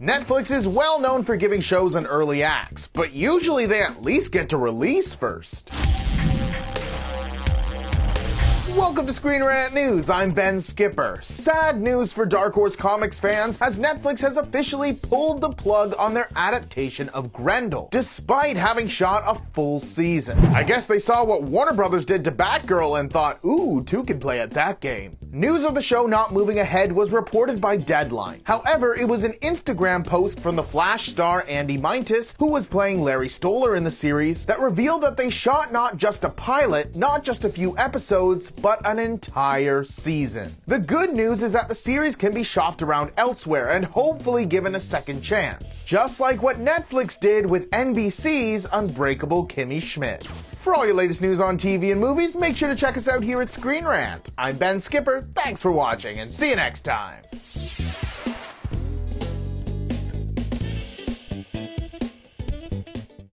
Netflix is well known for giving shows an early axe, but usually they at least get to release first. Welcome to Screen Rant News. I'm Ben Skipper. Sad news for Dark Horse Comics fans as Netflix has officially pulled the plug on their adaptation of Grendel, despite having shot a full season. I guess they saw what Warner Brothers did to Batgirl and thought, ooh, two can play at that game. News of the show not moving ahead was reported by Deadline. However, it was an Instagram post from the Flash star Andy Mientus, who was playing Larry Stoller in the series, that revealed that they shot not just a pilot, not just a few episodes, but an entire season. The good news is that the series can be shopped around elsewhere and hopefully given a second chance, just like what Netflix did with NBC's Unbreakable Kimmy Schmidt. For all your latest news on TV and movies, make sure to check us out here at Screen Rant. I'm Ben Skipper, thanks for watching, and see you next time.